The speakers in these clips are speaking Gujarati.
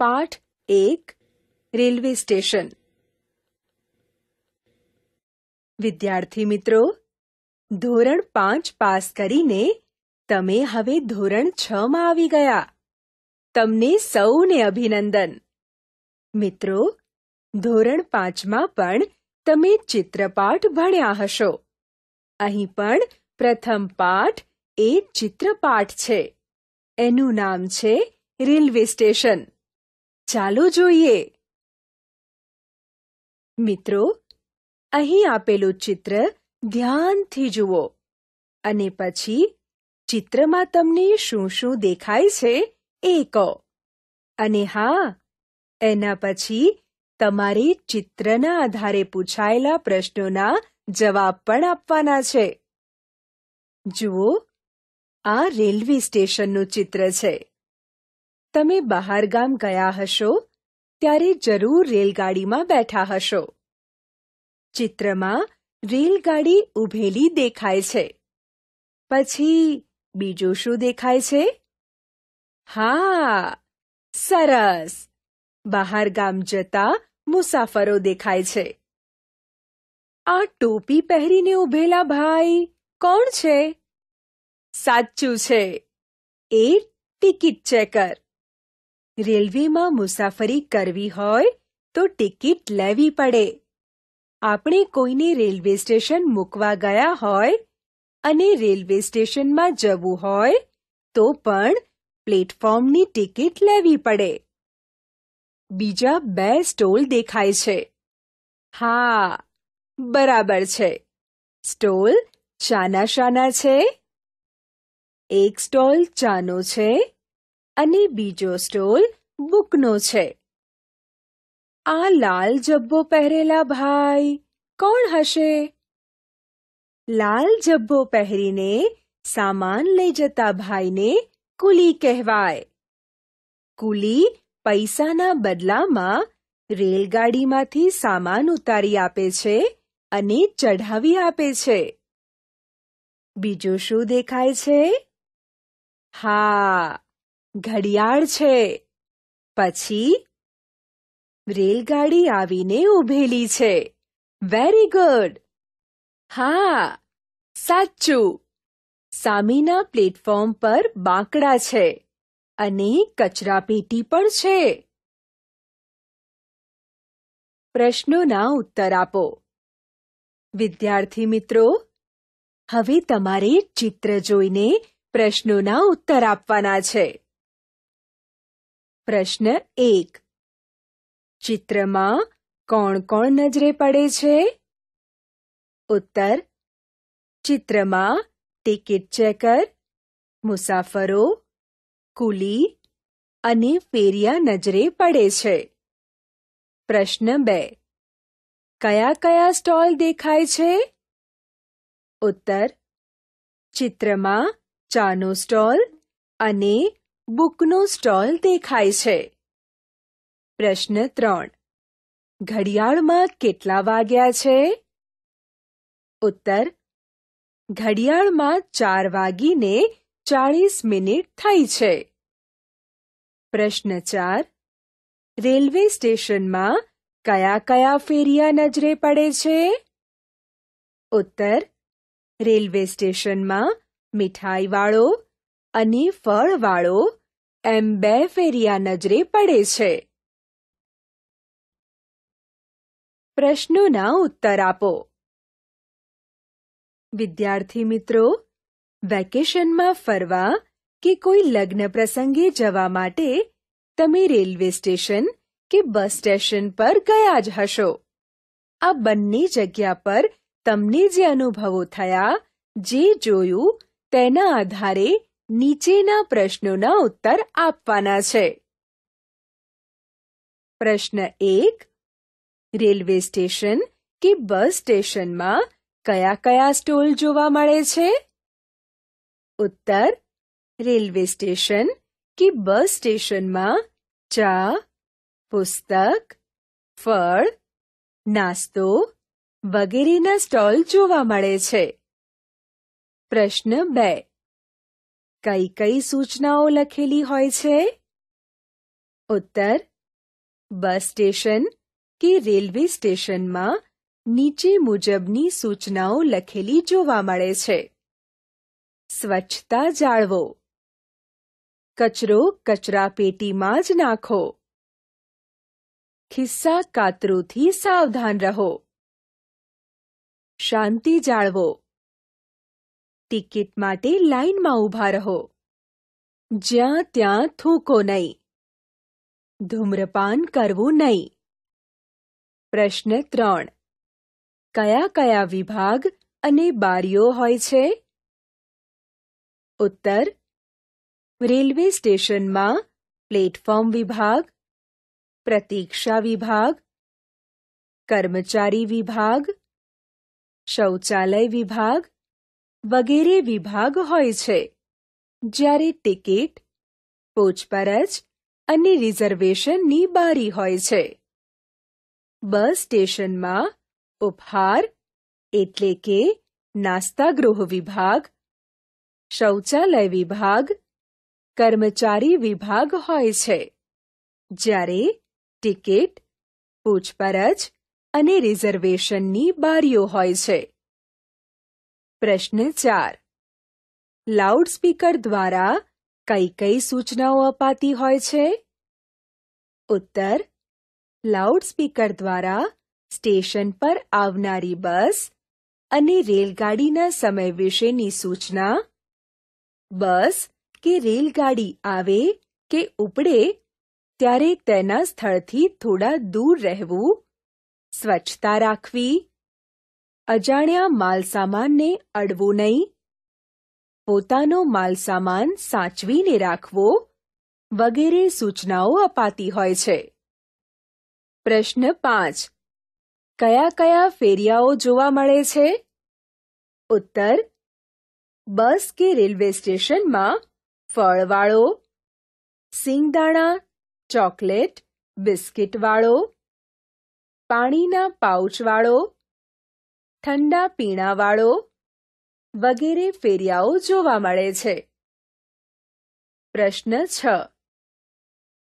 પાઠ એક રેલવે સ્ટેશન વિદ્યાર્થી મિત્રો ધોરણ પાંચ પાસ કરીને તમે હવે ધોરણ છ માં આવી ગયા તમને સૌને અભિનંદન મિત્રો ધોરણ પાંચમાં પણ તમે ચિત્રપાઠ ભણ્યા હશો અહીં પણ પ્રથમ પાઠ એ ચિત્રપાઠ છે એનું નામ છે રેલવે સ્ટેશન ચાલો જોઈએ. મિત્રો, અહીં આપેલું ચિત્ર ધ્યાનથી જુઓ અને પછી ચિત્રમાં તમને શું શું દેખાય છે એ કહો. અને હા, એના પછી તમારે ચિત્રના આધારે પૂછાયેલા પ્રશ્નોના જવાબ પણ આપવાના છે. જુઓ, આ રેલવે સ્ટેશનનું ચિત્ર છે. તમે બહારગામ ગયા હશો, ત્યારે જરૂર રેલગાડીમાં બેઠા હશો. ચિત્રમાં રેલગાડી ઊભેલી દેખાય છે. પછી બીજું શું દેખાય છે? હા, સરસ. બહારગામ જતા મુસાફરો દેખાય છે. આ ટોપી પહેરીને ઊભેલા ભાઈ કોણ છે? સાચું છે. એ ટિકિટ ચેકર. રેલવેમાં મુસાફરી કરવી હોય તો ટિકિટ લેવી પડે. આપણે કોઈને રેલવે સ્ટેશન મૂકવા ગયા હોય અને રેલવે સ્ટેશનમાં જવું હોય તો પણ પ્લેટફોર્મની ટિકિટ લેવી પડે. બીજા બે સ્ટોલ દેખાય છે. હા, બરાબર છે. સ્ટોલ ચાના શાના છે. એક સ્ટોલ ચાનો છે. અને બીજો સ્ટોલ બુકનો છે. આ લાલ જબ્બો પહેરેલા ભાઈ, કોણ હશે? લાલ જબ્બો પહેરીને સામાન લઈ જતા ભાઈને કુલી કહેવાય. કુલી પૈસાના બદલામાં રેલગાડીમાંથી સામાન ઉતારી આપે છે અને ચઢાવી આપે છે. બીજું શું દેખાય છે? હા ઘડિયાળ છે. પછી રેલગાડી આવીને ઊભેલી છે. વેરી ગુડ હા, સાચું. સામેના પ્લેટફોર્મ પર બાંકડા છે અને કચરાપેટી પણ છે. પ્રશ્નોના ઉત્તર આપો. વિદ્યાર્થી મિત્રો, હવે તમારે ચિત્ર જોઈને પ્રશ્નોના ઉત્તર આપવાના છે. પ્રશ્ન એક. ચિત્રમાં કોણ કોણ નજરે પડે છે? ઉત્તર. ચિત્રમાં ટિકિટ ચેકર, મુસાફરો, કુલી અને ફેરિયા નજરે પડે છે. પ્રશ્ન બે. કયા કયા સ્ટોલ દેખાય છે? ઉત્તર. ચિત્રમાં ચાનો સ્ટોલ અને બુકનો સ્ટોલ દેખાય છે. પ્રશ્ન ત્રણ. ઘડિયાળમાં કેટલા વાગ્યા છે? ઉત્તર. ઘડિયાળમાં ચાર વાગીને ચાળીસ મિનિટ થઈ છે. પ્રશ્ન ચાર. રેલવે સ્ટેશનમાં કયા કયા ફેરિયા નજરે પડે છે? ઉત્તર. રેલવે સ્ટેશનમાં મીઠાઈવાળો અને ફળવાળો એમ બે ફેરિયા નજરે પડે છે. પ્રશ્નોના ઉત્તર આપો. વિદ્યાર્થી મિત્રો, વેકેશનમાં ફરવા કે કોઈ લગ્ન પ્રસંગે જવા માટે તમે રેલવે સ્ટેશન કે બસ સ્ટેશન પર ગયા જ હશો. આ બંને જગ્યા પર તમને જે અનુભવો થયા, જે જોયું, તેના આધારે નીચેના પ્રશ્નોના ઉત્તર આપવાના છે. પ્રશ્ન એક, રેલવે સ્ટેશન કે બસ સ્ટેશનમાં કયા કયા સ્ટોલ જોવા મળે છે? ઉત્તર, રેલવે સ્ટેશન કે બસ સ્ટેશનમાં ચા, પુસ્તક, ફળ, નાસ્તો વગેરેના સ્ટોલ જોવા મળે છે. પ્રશ્ન બે કઈ કઈ સૂચનાઓ લખેલી હોય છે? ઉત્તર, બસ સ્ટેશન કે રેલવે સ્ટેશનમાં નીચે મુજબની સૂચનાઓ લખેલી જોવા મળે છે? સ્વચ્છતા જાળવો. કચરો કચરાપેટીમાં જ નાખો. ખિસ્સા કાતરુંથી સાવધાન રહો. શાંતિ જાળવો. ટિકિટ માટે લાઇનમાં ઊભા રહો. જ્યાં ત્યાં થૂકો નહીં. ધૂમ્રપાન કરવું નહીં. પ્રશ્ન ત્રણ. કયા કયા વિભાગ અને બારીઓ હોય છે? ઉત્તર. રેલવે સ્ટેશનમાં પ્લેટફોર્મ વિભાગ, પ્રતીક્ષા વિભાગ, કર્મચારી વિભાગ, શૌચાલય વિભાગ વગેરે વિભાગ હોય છે. જ્યારે ટિકિટ, પૂછપરછ અને રિઝર્વેશનની બારી હોય છે. બસ સ્ટેશનમાં ઉપહાર એટલે કે નાસ્તાગૃહ વિભાગ, શૌચાલય વિભાગ, કર્મચારી વિભાગ હોય છે. જ્યારે ટિકિટ, પૂછપરછ અને રિઝર્વેશનની બારીઓ હોય છે. પ્રશ્ન ચાર. લાઉડસ્પીકર દ્વારા કઈ કઈ સૂચનાઓ અપાતી હોય છે? ઉત્તર. લાઉડસ્પીકર દ્વારા સ્ટેશન પર આવનારી બસ અને રેલગાડીના સમય વિશેની સૂચના. બસ કે રેલગાડી આવે કે ઉપડે ત્યારે તેના સ્થળથી થોડા દૂર રહેવું. સ્વચ્છતા રાખવી અજાણ્યા માલસામાનને અડવું નહીં. પોતાનો માલસામાન સાચવીને રાખવો વગેરે સૂચનાઓ અપાતી હોય છે. પ્રશ્ન પાંચ. કયા કયા ફેરિયાઓ જોવા મળે છે? ઉત્તર. બસ કે રેલવે સ્ટેશનમાં ફળવાળો, સિંગદાણા, ચોકલેટ, બિસ્કિટવાળો, પાણીના પાઉચવાળો ઠંડા પીણાવાળો વગેરે ફેરિયાઓ જોવા મળે છે. પ્રશ્ન છ.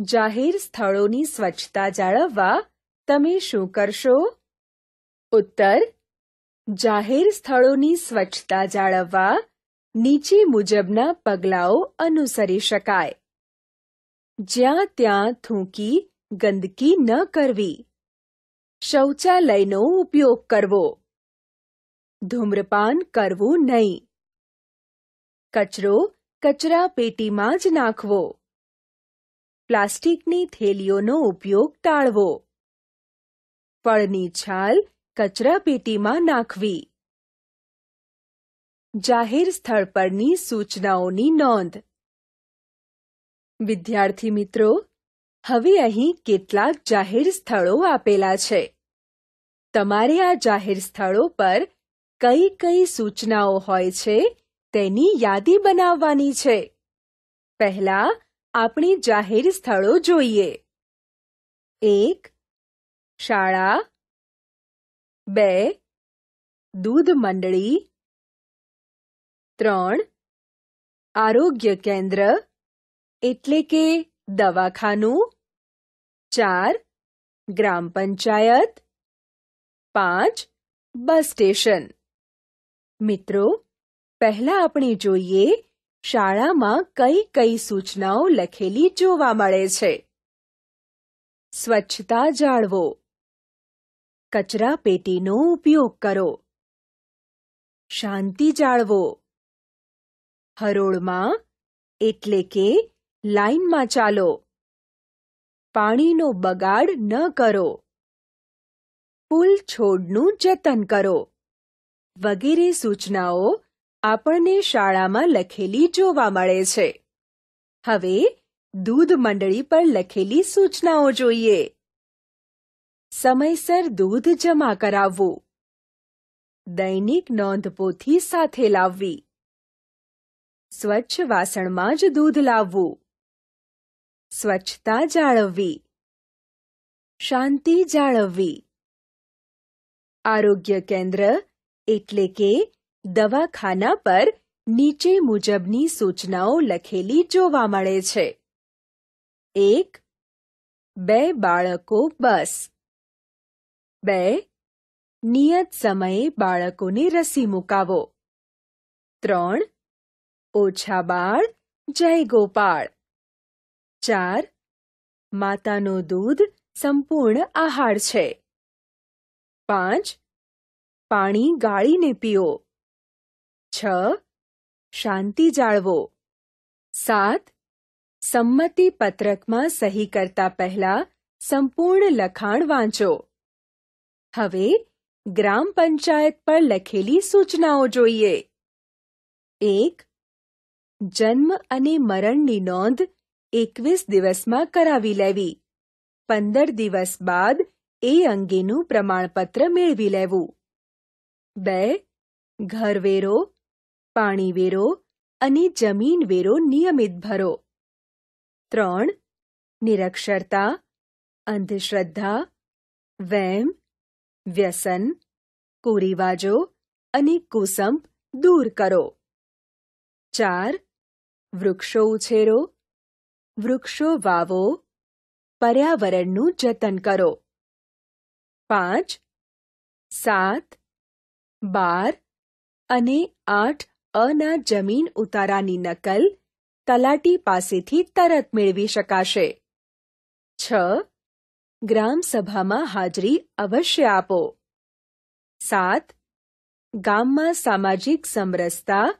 જાહેર સ્થળોની સ્વચ્છતા જાળવવા તમે શું કરશો? ઉત્તર. જાહેર સ્થળોની સ્વચ્છતા જાળવવા નીચે મુજબના પગલાઓ અનુસરી શકાય. જ્યાં ત્યાં થૂંકી ગંદકી ન કરવી. શૌચાલયનો ઉપયોગ કરવો. ધૂમ્રપાન કરવું નહીં. કચરો કચરા પેટીમાં જ નાખવો. પ્લાસ્ટિકની થેલીઓનો ઉપયોગ ટાળવો. ફળની છાલ કચરા પેટીમાં નાખવી. જાહેર સ્થળ પરની સૂચનાઓની નોંધ. વિદ્યાર્થી મિત્રો, હવે અહીં કેટલાક જાહેર સ્થળો આપેલા છે. તમારે આ જાહેર સ્થળો પર કઈ કઈ સૂચનાઓ હોય છે તેની યાદી બનાવવાની છે. પહેલા, આપણે જાહેર સ્થળો જોઈએ. એક, શાળા. બે, દૂધ મંડળી. ત્રણ, આરોગ્ય કેન્દ્ર, એટલે કે દવાખાનું. ચાર, ગ્રામ પંચાયત. પાંચ, બસ સ્ટેશન. મિત્રો, પહેલા આપણે જોઈએ શાળામાં કઈ કઈ સૂચનાઓ લખેલી જોવા મળે છે. સ્વચ્છતા જાળવો. કચરા પેટીનો ઉપયોગ કરો. શાંતિ જાળવો. હરોળમાં, એટલે કે લાઇનમાં ચાલો. પાણીનો બગાડ ન કરો. ફૂલ છોડનું જતન કરો. વગેરે સૂચનાઓ આપણને શાળામાં લખેલી જોવા મળે છે. હવે દૂધ મંડળી પર લખેલી સૂચનાઓ જોઈએ. સમયસર દૂધ જમા કરાવવું. દૈનિક નોંધપોથી સાથે લાવવી. સ્વચ્છ વાસણમાં જ દૂધ લાવવું. સ્વચ્છતા જાળવવી. શાંતિ જાળવવી. આરોગ્ય કેન્દ્ર એટલે કે દવાખાના પર નીચે મુજબની સૂચનાઓ લખેલી જોવા મળે છે. એક, બે બાળકો બસ. બે, નિયત સમયે બાળકોને રસી મુકાવો. ત્રણ, ઓછા બાળ, જય ગોપાળ. ચાર, માતાનું દૂધ સંપૂર્ણ આહાર છે. પાંચ પાણી ગાળીને પીઓ. છ. શાંતિ જાળવો. સાત. સંમતિ પત્રકમાં સહી કરતા પહેલા સંપૂર્ણ લખાણ વાંચો. હવે ગ્રામ પંચાયત પર લખેલી સૂચનાઓ જોઈએ. એક. જન્મ અને મરણની નોંધ એકવીસ દિવસમાં કરાવી લેવી. પંદર દિવસ બાદ એ અંગેનું પ્રમાણપત્ર મેળવી લેવું. બે ઘરવેરો પાણીવેરો અને જમીન વેરો નિયમિત ભરો. ત્રણ, નિરક્ષરતા, અંધશ્રદ્ધા, વેમ, વ્યસન, કુરિવાજો અને કુસંપ દૂર કરો. ચાર, વૃક્ષો ઉછેરો, વૃક્ષો વાવો, પર્યાવરણનું જતન કરો. પાંચ, સાત બાર અને આઠ અના જમીન ઉતારાની નકલ તલાટી પાસેથી તરત મેળવી શકાશે. છ ગ્રામસભામાં હાજરી અવશ્ય આપો. સાત ગામમાં સામાજિક સમરસતા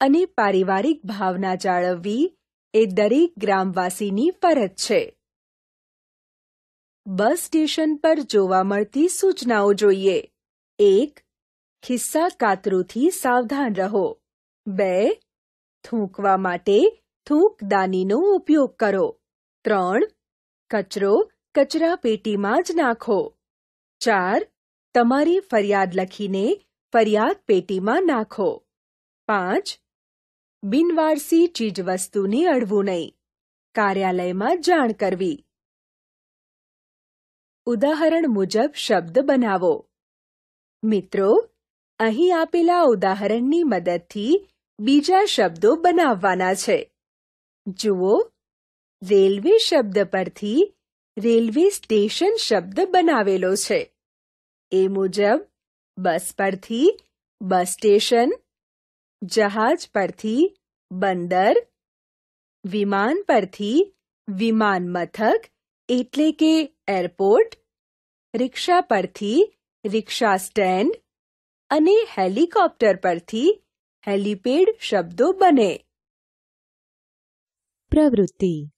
અને પારિવારિક ભાવના જાળવવી એ દરેક ગ્રામવાસીની ફરજ છે. બસ સ્ટેશન પર જોવા મળતી સૂચનાઓ જોઈએ. એક ખિસ્સા કાતરુથી સાવધાન રહો. બે, થૂંકવા માટે થૂંકદાનીનો ઉપયોગ કરો. ત્રણ, કચરો કચરા પેટીમાં જ નાખો. ચાર, તમારી ફરિયાદ લખીને ફરિયાદ પેટીમાં નાખો. પાંચ, બિનવારસી ચીજવસ્તુને અડવું નહીં. કાર્યાલયમાં જાણ કરવી. ઉદાહરણ મુજબ શબ્દ બનાવો. મિત્રો અહીં આપેલા ઉદાહરણની મદદથી બીજા શબ્દો બનાવવાના છે. જુઓ, રેલવે શબ્દ પરથી રેલવે સ્ટેશન શબ્દ બનાવેલો છે. એ મુજબ, બસ પરથી બસ સ્ટેશન, જહાજ પરથી બંદર, વિમાન પરથી વિમાન મથક, એટલે કે એરપોર્ટ, રિક્ષા પરથી રિક્ષા સ્ટેન્ડ અને હેલિકોપ્ટર પરથી હેલિપેડ શબ્દો બને. પ્રવૃત્તિ.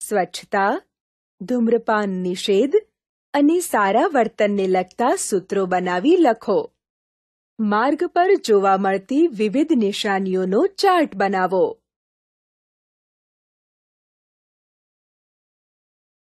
સ્વચ્છતા ધૂમ્રપાન નિષેધ અને સારા વર્તનને લગતા સૂત્રો બનાવી લખો. માર્ગ પર જોવા મળતી વિવિધ નિશાનીઓનો ચાર્ટ બનાવો.